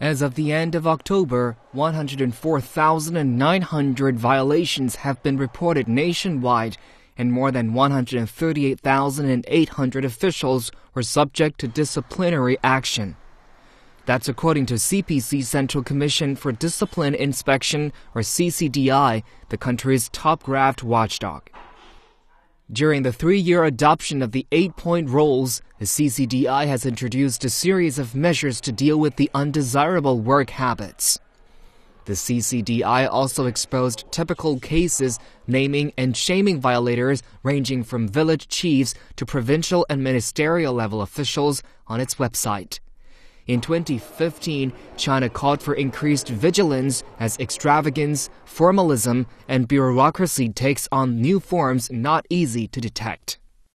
As of the end of October, 104,900 violations have been reported nationwide, and more than 138,800 officials were subject to disciplinary action. That's according to CPC Central Commission for Discipline Inspection, or CCDI, the country's top graft watchdog. During the three year adoption of the eight point rules, the CCDI has introduced a series of measures to deal with the undesirable work habits. The CCDI also exposed typical cases naming and shaming violators ranging from village chiefs to provincial and ministerial level officials on its website. In 2015, China called for increased vigilance as extravagance, formalism, and bureaucracy takes on new forms not easy to detect.